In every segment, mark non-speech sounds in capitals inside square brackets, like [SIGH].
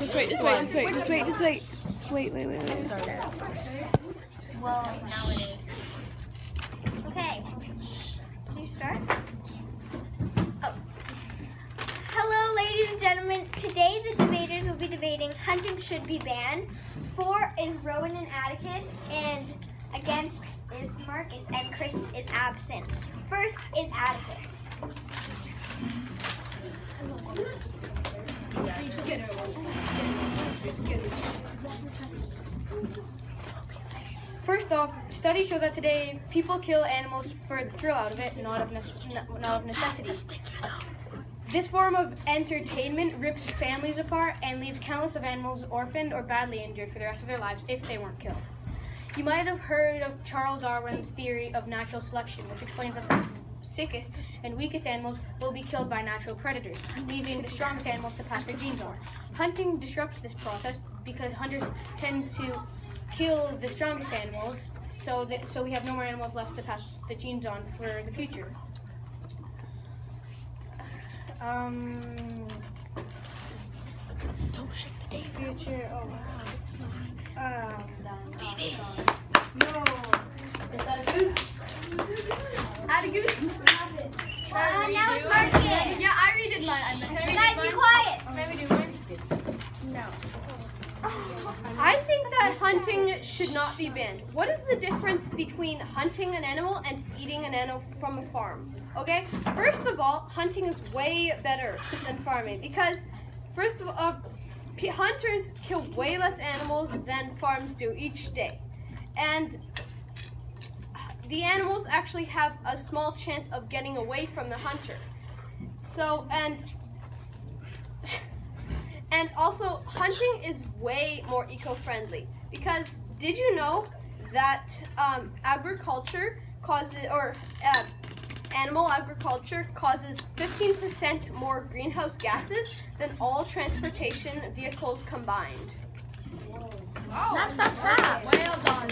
Just wait, just wait, just wait, just wait, just wait. Wait, wait, wait, wait. Well. Okay. Can you start? Oh. Hello, ladies and gentlemen. Today the debaters will be debating hunting should be banned. For is Rowan and Atticus, and against is Marcus, and Chris is absent. First is Atticus. First off, studies show that today people kill animals for the thrill out of it, not of, not of necessity. This form of entertainment rips families apart and leaves countless of animals orphaned or badly injured for the rest of their lives if they weren't killed. You might have heard of Charles Darwin's theory of natural selection, which explains that sickest and weakest animals will be killed by natural predators, leaving the strongest animals to pass their genes on. Hunting disrupts this process because hunters tend to kill the strongest animals, so that so we have no more animals left to pass the genes on for the future. Um. Don't shake the table. Future. Oh wow. Um. No. Is a goose? Add a goose. Now it's Marcus. Yeah, I redid mine. I be quiet. No. I think that hunting should not be banned. What is the difference between hunting an animal and eating an animal from a farm? Okay? First of all, hunting is way better than farming because, first of all, hunters kill way less animals than farms do each day. And the animals actually have a small chance of getting away from the hunter. So, and and also, hunting is way more eco-friendly because did you know that um, agriculture causes, or uh, animal agriculture causes 15% more greenhouse gases than all transportation vehicles combined? Stop, stop, stop. Well done.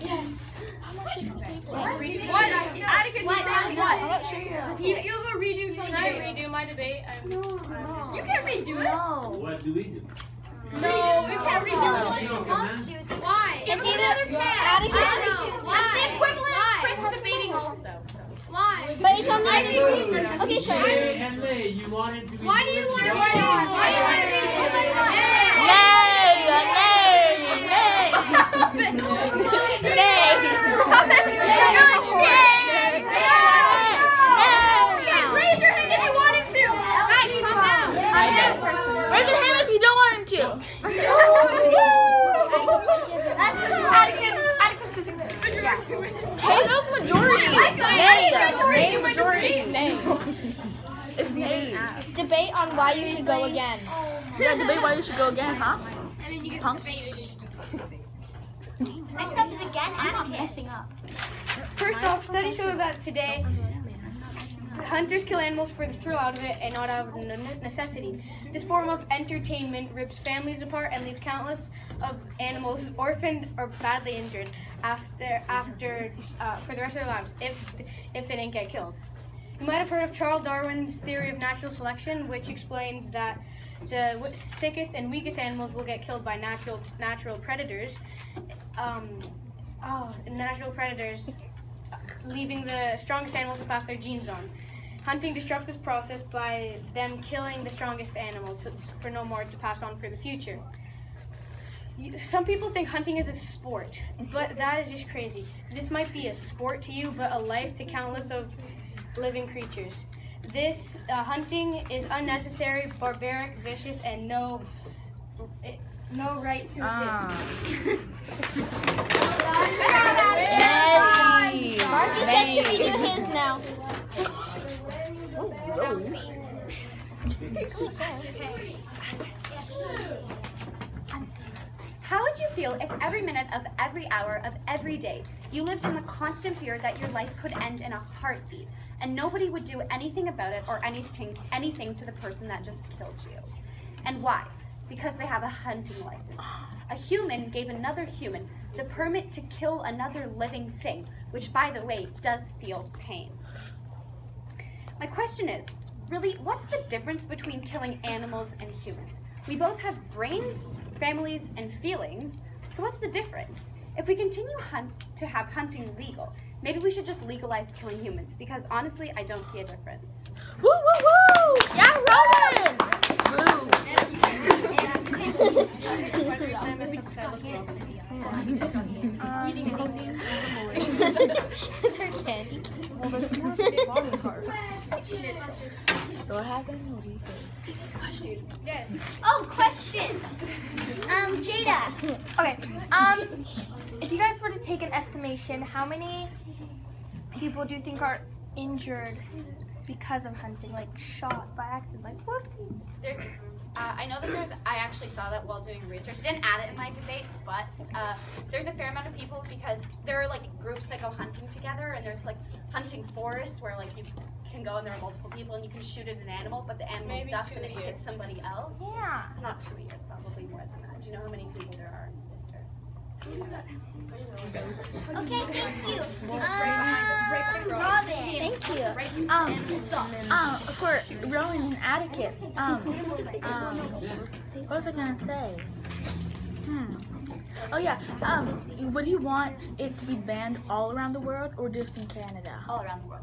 Yes. I'm not shaking the table. What? Atticus, What? you said I'm what? not shaking it. You, you have a redo something. Can I redo my debate? I'm, No, You can't redo it. No. What do we do? No, you can't redo No, it. no, man. Why? It's either Atticus. That's the equivalent of Chris debating also. Why? But it's on the Okay, sure. Hey, and Lay, you wanted to be Why do you want to original. redo it? Why do you want to redo it? Nay, nay, Raise your hand if you want him to. Raise your hand if you don't want him to. Hey, that was majority. Nay, nay, majority. Nay. It's nay. Debate on why you should go again. Yeah, debate why you should go again, huh? Punk. Next up is again Atticus. First off, studies show that today hunters kill animals for the thrill out of it and not out of necessity. This form of entertainment rips families apart and leaves countless of animals orphaned or badly injured after after uh, for the rest of their lives if if they didn't get killed. You might have heard of Charles Darwin's theory of natural selection, which explains that the sickest and weakest animals will get killed by natural natural predators. Um, oh, natural predators leaving the strongest animals to pass their genes on. Hunting disrupts this process by them killing the strongest animals for no more to pass on for the future. You- Some people think hunting is a sport, but that is just crazy. This might be a sport to you, but a life to countless of living creatures. This uh, hunting is unnecessary, barbaric, vicious, and no, no right to exist. Nay. Marcus gets to redo his now. [LAUGHS] How would you feel if every minute of every hour of every day you lived in the constant fear that your life could end in a heartbeat and nobody would do anything about it or anything anything to the person that just killed you? And why? Because they have a hunting license. A human gave another human the permit to kill another living thing, which by the way does feel pain. My question is, really, what's the difference between killing animals and humans? We both have brains, families, and feelings. So what's the difference? If we continue hunt to have hunting legal, maybe we should just legalize killing humans because honestly, I don't see a difference. Woo woo woo! Yeah, Rowan! [LAUGHS] [LAUGHS] Candy. What happened? What do you think? Oh, questions. Um, Jada. Okay. Um, if you guys were to take an estimation, how many people do you think are injured because of hunting, like shot by accident, like whoopsie? There's, uh, I know that there's, I actually saw that while doing research. I didn't add it in my debate, but uh, there's a fair amount of people because there are like groups that go hunting together, and there's like hunting forests where like you can go and there are multiple people and you can shoot at an animal, but the animal Maybe ducks two and it hits somebody else. Yeah. It's not two years, probably more than that. Do you know how many people there are in this district? Okay, thank you. Uh, Robin. Thank you. Um, um, for Rowan and Atticus. Um, um, what was I gonna say? Hmm. Oh yeah. Um, would you want it to be banned all around the world or just in Canada? All around the world.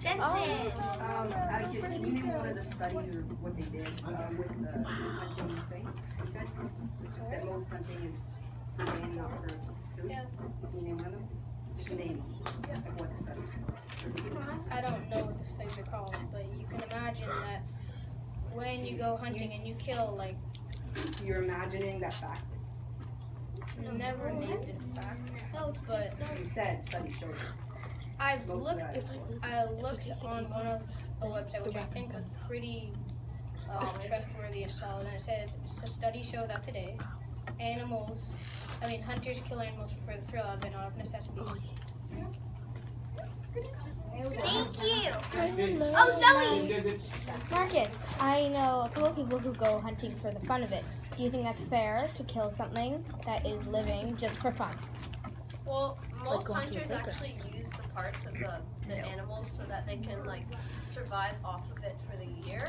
Jensen. Um, Atticus, can you name one of the studies or what they did uh, with the hunting thing? You said that most hunting is banned not for food? Can you name one of them? Name like what the studies I don't know what the studies are called, but you can imagine that when you go hunting and you kill, like, You're imagining that fact. you never named it fact, but You said study showed. I've Most looked, that. I looked on one of a website which I think is pretty uh, trustworthy and solid, and it said study showed that today animals, I mean hunters kill animals for the thrill of it, not of necessity. Oh. Thank you. Oh, Zoe. Marcus, I know a couple of people who go hunting for the fun of it. Do you think that's fair to kill something that is living just for fun? Well, most going to a hunters actually use the parts of the, the animals so that they can like survive off of it for the year.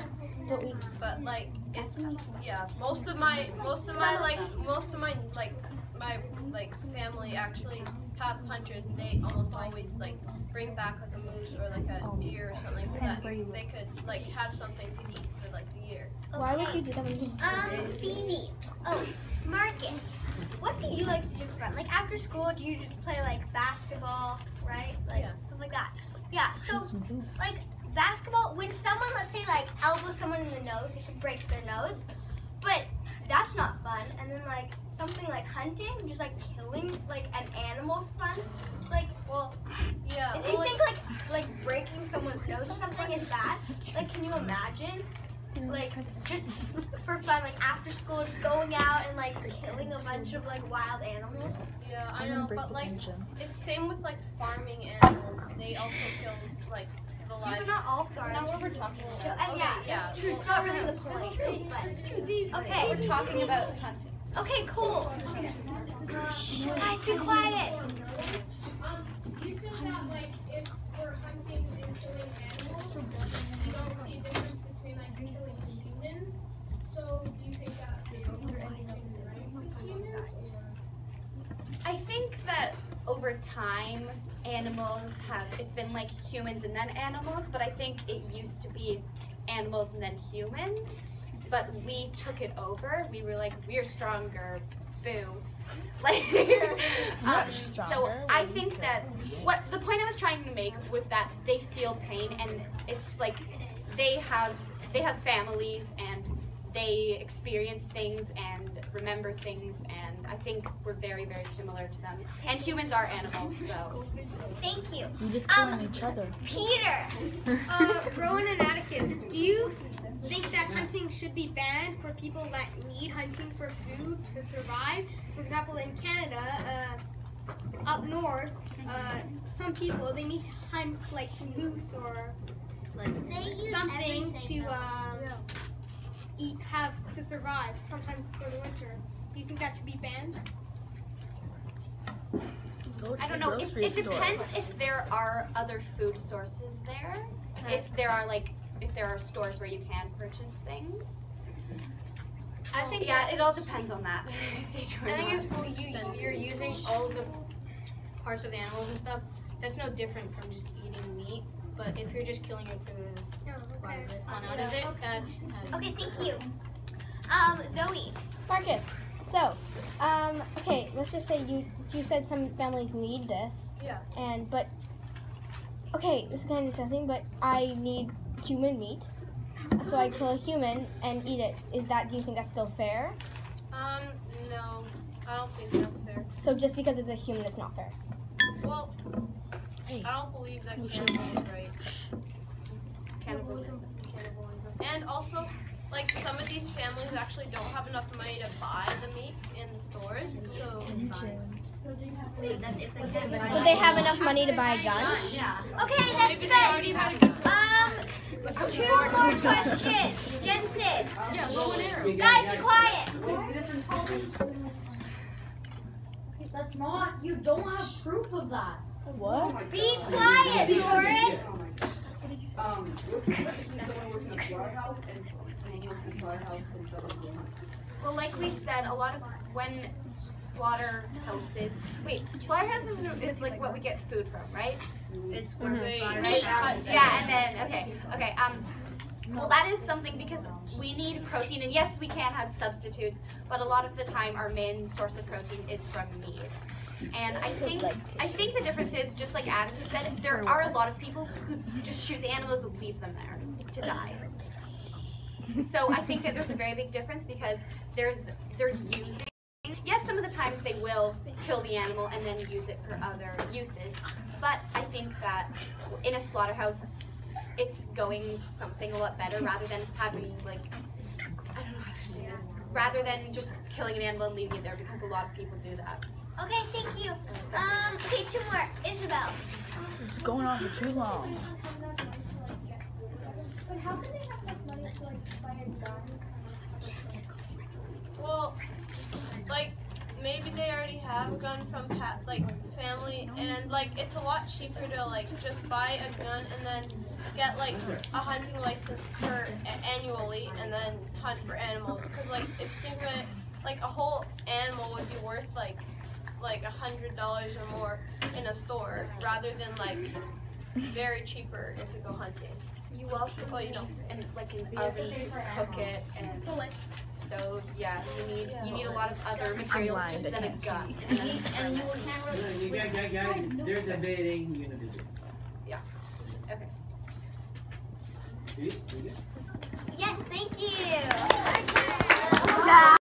But we But like it's yeah, most of my most of my like most of my like my like family actually have hunters and they almost always like bring back like a moose or like a deer or something so that they could like have something to eat for like the year. why would you do that when you just Um, Phoebe. Oh, Marcus. What do you like to do for fun? Like after school, do you just play like basketball, right? Like Yeah. stuff like that. Yeah. So like basketball, when someone let's say like elbows someone in the nose, they can break their nose, but that's not fun. And then like something like hunting, just like killing like an animal for fun. Like Well, yeah. if well, you like, think like like breaking someone's nose or something is bad, like can you imagine? Like just [LAUGHS] for fun, like after school, just going out and like killing a bunch of like wild animals. yeah, I know, but like it's same with like farming animals. They also kill like the Yeah, live. but not all That's farms. not what we're talking about. Uh, yeah, yeah, that's true. well, It's not really the point. But Okay, okay, we're talking about hunting. okay, cool. Shh, guys, be quiet. You said that like if we're hunting and killing animals, you don't see difference between like killing humans. So do you think that animals have the same rights as humans? I think that over time, animals have, it's been like humans and then animals, but I think it used to be animals and then humans. But we took it over. We were like, we're stronger, boo. [LAUGHS] Like, um, so I think that what the point I was trying to make was that they feel pain and it's like they have they have families and they experience things and remember things and I think we're very very similar to them and humans are animals so Thank you. You just Um, killing each other. Peter. Uh, Rowan and Atticus, do you think that hunting should be banned for people that need hunting for food to survive? For example, in Canada, uh, up north, uh, some people they need to hunt like moose or They use something to though. um, eat, have to survive. Sometimes for the winter. Do you think that should be banned? I don't know it, it depends if there are other food sources there if there are like if there are stores where you can purchase things. I think Yeah, it all depends on that. if [LAUGHS] [LAUGHS] they do or I think if you, you you're using all the parts of the animals and stuff, that's no different from just eating meat. But if you're just killing it for the fun of fun out of it, that's Okay, thank you. Um, Zoe. Marcus. So, um, okay, let's just say you you said some families need this. Yeah. And but okay, this is kind of disgusting, but I need human meat, so I kill a human and eat it. Is that? Do you think that's still fair? Um, no, I don't think that's fair. So just because it's a human, it's not fair. Well, I don't believe that cannibalism is right. Cannibalism. Cannibalism. And also, like some of these families actually don't have enough money to buy the meat in the stores, so it's fine. Would they have enough money to buy a gun? Okay, that's Maybe they good. already had a good Um, two more questions. Jensen. Guys, be quiet. That's not. You don't have proof of that. What? Be quiet, Jordan. Um, what's the difference between someone works in a slaughterhouse and someone works in a slaughterhouse and someone who? Well, like we said, a lot of when slaughterhouses. Wait, slaughterhouses is like what we get food from, right? It's where they Right? Yeah, and then okay, okay. Um, well, that is something because we need protein, and yes, we can have substitutes, but a lot of the time, our main source of protein is from meat. And I think I think the difference is just like Adam has said, there are a lot of people who just shoot the animals and leave them there to die. So I think that there's a very big difference because there's they're using. Yes, some of the times they will kill the animal and then use it for other uses, but I think that in a slaughterhouse, it's going to something a lot better rather than having like I don't know how to say this. Rather than just killing an animal and leaving it there because a lot of people do that. Okay, thank you. Um, okay, two more. Isabel. It's going on for too long. But how can they have enough money to like buy a gun? Well, like maybe they already have a gun from pa- like family, and like it's a lot cheaper to like just buy a gun and then get like a hunting license for annually, and then hunt for animals. Cause like if you think about it, like a whole animal would be worth like like a hundred dollars or more in a store rather than like very cheaper if you go hunting. You also, well, you know, and like an oven to cook it and bullets. stove. Yeah, you need you need a lot of other materials just than a gun. and, and you will never. Guys, guys, they're debating You Univision. Yeah. Okay. Yes, thank you.